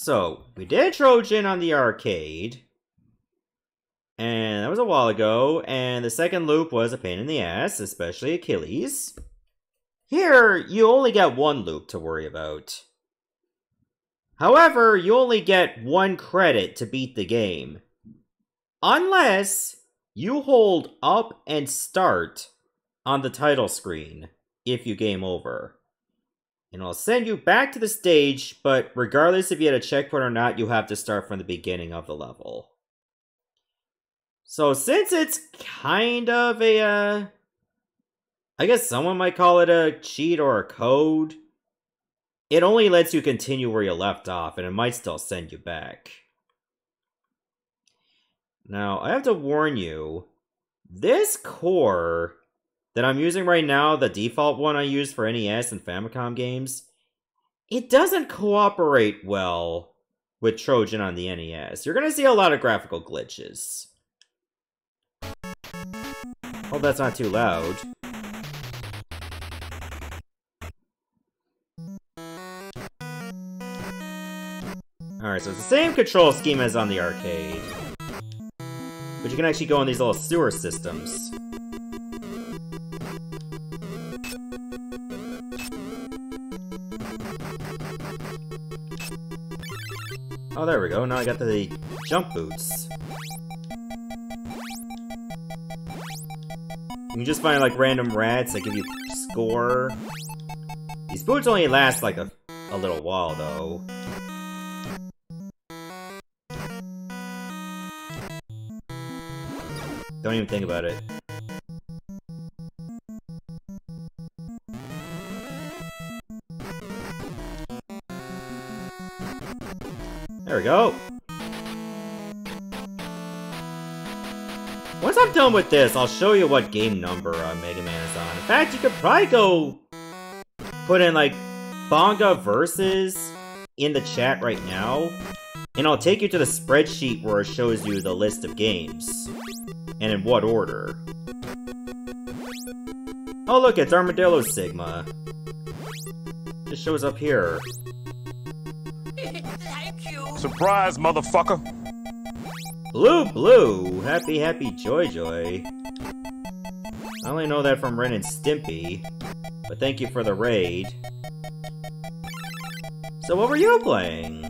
So, we did Trojan on the arcade. And that was a while ago, and the second loop was a pain in the ass, especially Achilles. Here, you only get one loop to worry about. However, you only get one credit to beat the game. Unless you hold up and start on the title screen if you game over. And I'll send you back to the stage, but regardless if you had a checkpoint or not, you have to start from the beginning of the level. So since it's kind of a, uh, I guess someone might call it a cheat or a code, it only lets you continue where you left off, and it might still send you back. Now, I have to warn you, this core that I'm using right now, the default one I use for NES and Famicom games, it doesn't cooperate well with Trojan on the NES. You're gonna see a lot of graphical glitches. Hope that's not too loud. Alright, so it's the same control scheme as on the arcade. But you can actually go in these little sewer systems. Oh, there we go. Now I got the jump boots. You can just find, like, random rats that give you score. These boots only last, like, a, a little while, though. Don't even think about it. There we go. Once I'm done with this, I'll show you what game number uh, Mega Man is on. In fact, you could probably go put in, like, Bangaa Versus in the chat right now, and I'll take you to the spreadsheet where it shows you the list of games, and in what order. Oh look, it's Armadillo Sigma. It shows up here. Surprise, motherfucker! Blue Blue! Happy Happy Joy Joy. I only know that from Ren and Stimpy, but thank you for the raid. So what were you playing?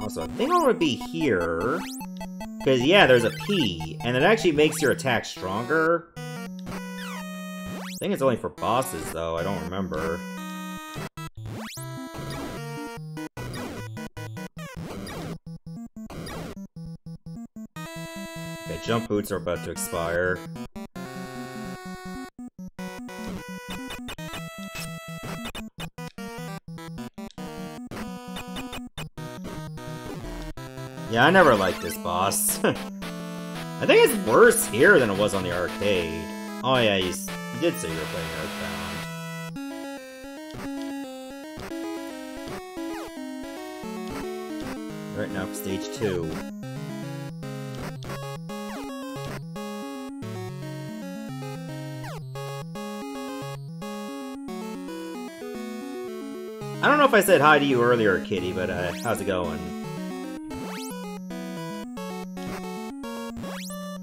Also, I think I want to be here. Because, yeah, there's a P, and it actually makes your attack stronger. I think it's only for bosses, though, I don't remember. Okay, jump boots are about to expire. Yeah, I never liked this boss. I think it's worse here than it was on the arcade. Oh yeah, you, you did say you were playing Earthbound. Right now for stage two. Know if I said hi to you earlier, Kitty, but uh, how's it going?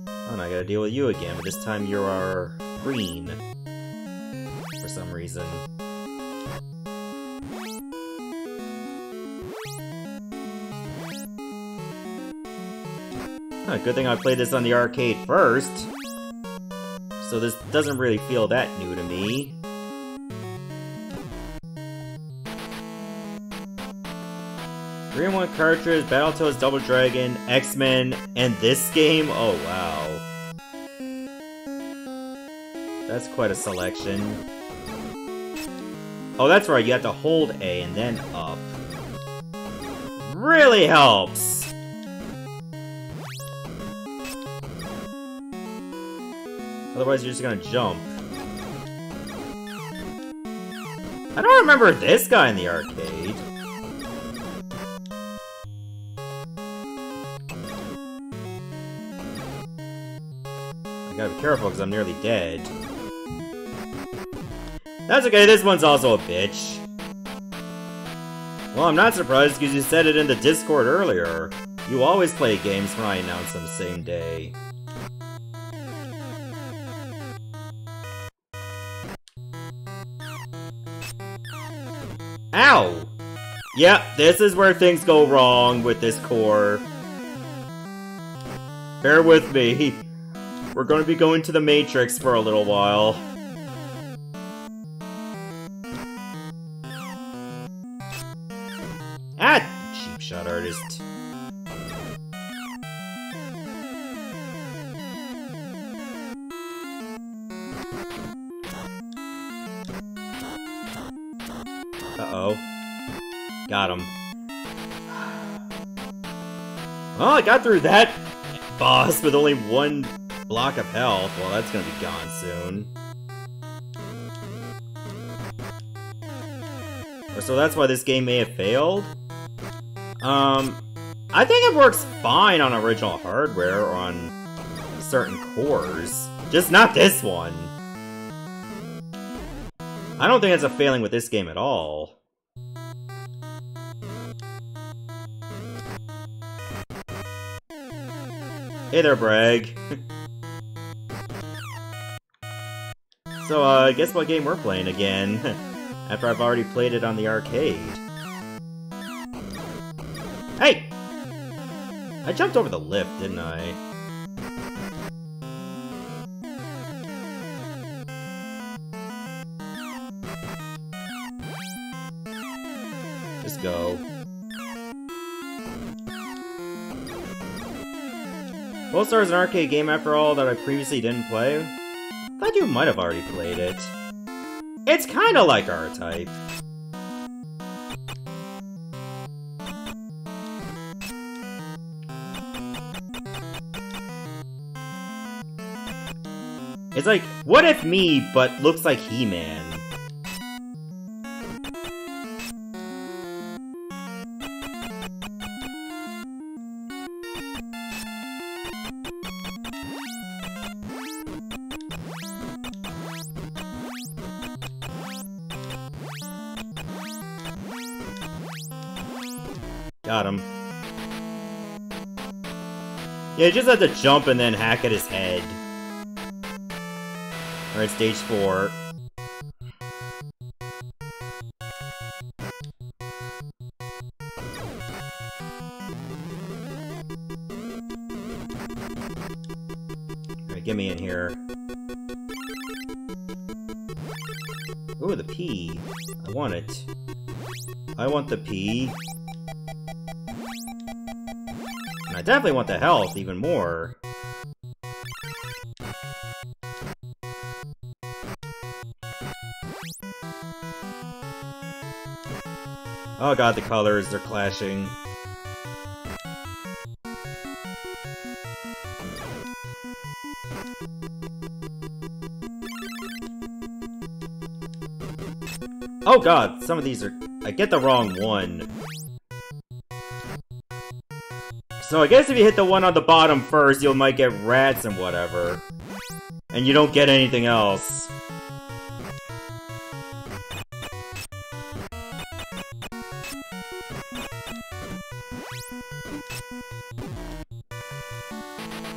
Oh, I gotta deal with you again, but this time you are green. For some reason. Huh, good thing I played this on the arcade first. So this doesn't really feel that new to me. Three in one cartridge, Battletoads, Double Dragon, X-Men, and this game? Oh wow. That's quite a selection. Oh, that's right, you have to hold A and then up. Really helps! Otherwise, you're just gonna jump. I don't remember this guy in the arcade. Careful because I'm nearly dead. That's okay, this one's also a bitch. Well, I'm not surprised because you said it in the Discord earlier. You always play games when I announce them same day. Ow! Yep, this is where things go wrong with this core. Bear with me. We're going to be going to the Matrix for a little while. Ah, cheap shot artist. Uh-oh. Got him. Oh, I got through that boss with only one block of health. Well, that's gonna be gone soon. So that's why this game may have failed? Um, I think it works fine on original hardware or on certain cores. Just not this one. I don't think it's a failing with this game at all. Hey there, Bragg. so, uh, guess what game we're playing again? After I've already played it on the arcade. Hey! I jumped over the lift, didn't I? Just go. Polestar is an arcade game after all that I previously didn't play. You might have already played it. It's kinda like R-Type. It's like, what if me, but looks like He-Man? Yeah, just had to jump and then hack at his head. Alright, stage four. Alright, get me in here. Ooh, the P. I want it. I want the P. And I definitely want the health even more. Oh god, the colors, they're clashing. Oh god, some of these are... I get the wrong one. So I guess if you hit the one on the bottom first, you might get rats and whatever. And you don't get anything else.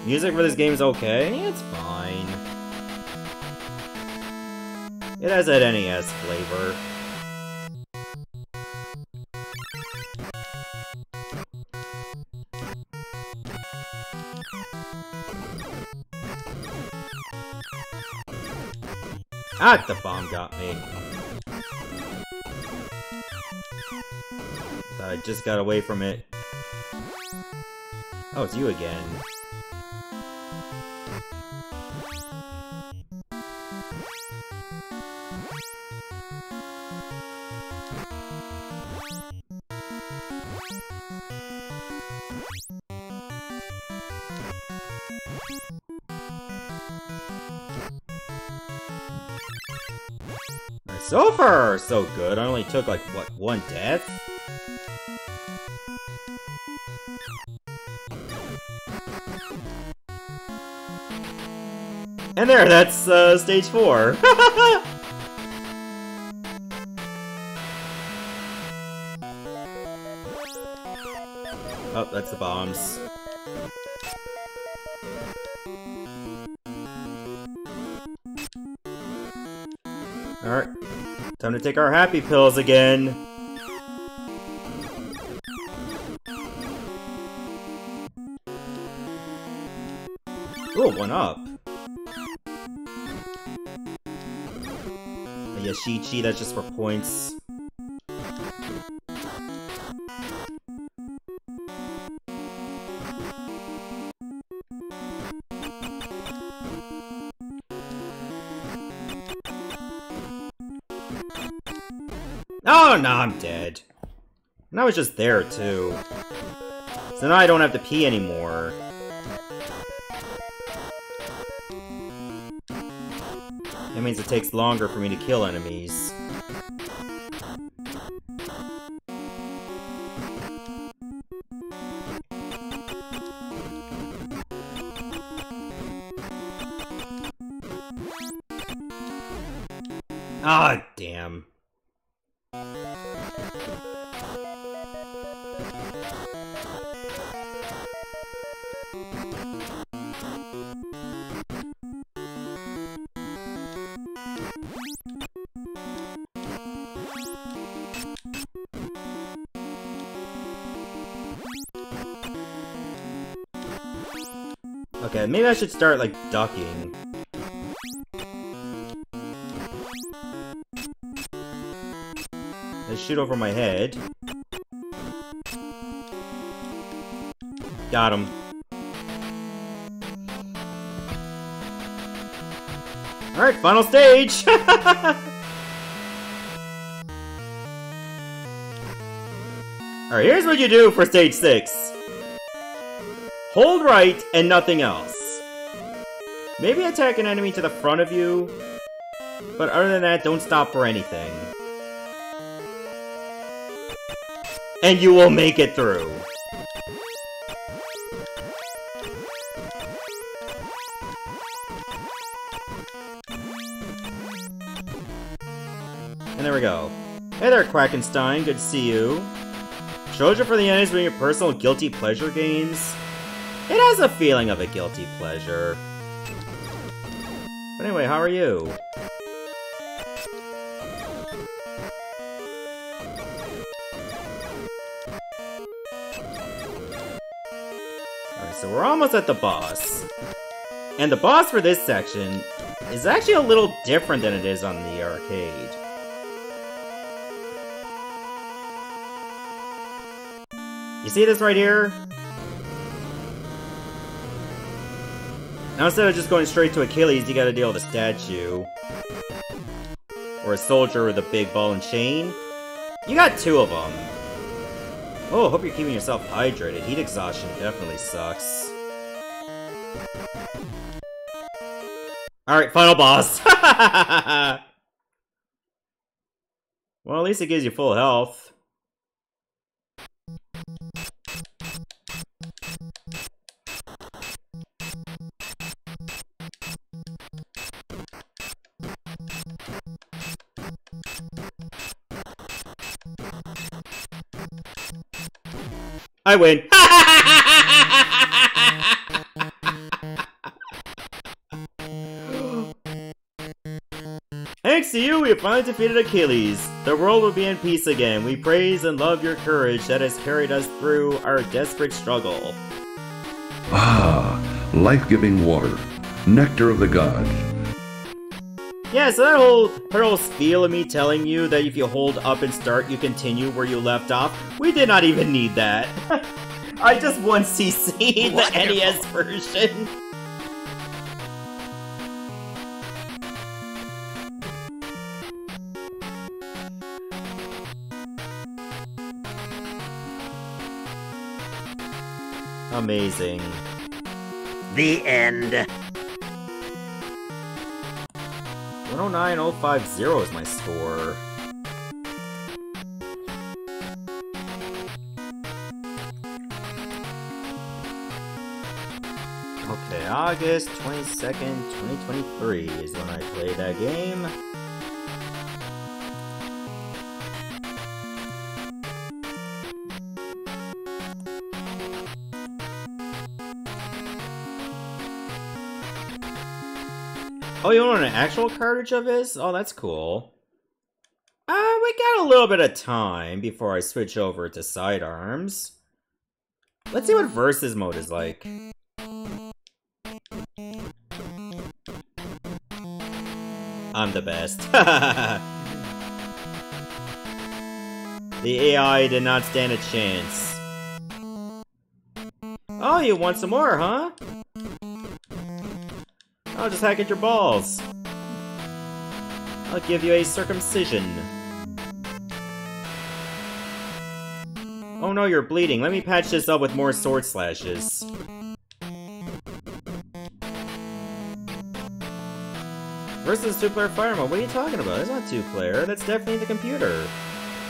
Music for this game is okay, it's fine. It has that NES flavor. Ah, the bomb got me. I just got away from it. Oh, it's you again. So far, so good. I only took, like, what, one death? And there, that's, uh, stage four. Oh, that's the bombs. Alright. Time to take our happy pills again. Ooh, one up. A Yashichi, that's just for points. Oh, no, I'm dead. And I was just there, too. So now I don't have to pee anymore. That means it takes longer for me to kill enemies. Ah, damn. Okay, maybe I should start, like, ducking. They shoot over my head. Got him. Alright, final stage! Alright, here's what you do for stage 6. Hold right and nothing else. Maybe attack an enemy to the front of you, but other than that, don't stop for anything. And you will make it through. And there we go. Hey there, Quackenstein, good to see you. Shoujo for the enemies being your personal guilty pleasure games. It has a feeling of a guilty pleasure. But anyway, how are you? Alright, so we're almost at the boss. And the boss for this section is actually a little different than it is on the arcade. You see this right here? Now instead of just going straight to Achilles, you gotta deal with a statue. Or a soldier with a big ball and chain. You got two of them. Oh, hope you're keeping yourself hydrated. Heat exhaustion definitely sucks. Alright, final boss! well, at least it gives you full health. I win. Thanks to you, we have finally defeated Achilles. The world will be in peace again. We praise and love your courage that has carried us through our desperate struggle. Ah, life-giving water, nectar of the gods. Yeah, so that whole her whole spiel of me telling you that if you hold up and start, you continue where you left off, we did not even need that. I just won CC, the NES version. Amazing. The end. 109050 is my score. Okay, August 22nd, 2023 is when I play that game. Oh, you want an actual cartridge of his? Oh, that's cool. Uh, we got a little bit of time before I switch over to Side Arms. Let's see what versus mode is like. I'm the best. the AI did not stand a chance. Oh, you want some more, huh? I'll just hack at your balls. I'll give you a circumcision. Oh no, you're bleeding. Let me patch this up with more sword slashes. Versus two-player fire mode. What are you talking about? That's not two-player. That's definitely the computer.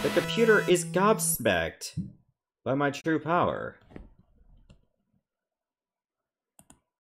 The computer is gobsmacked by my true power.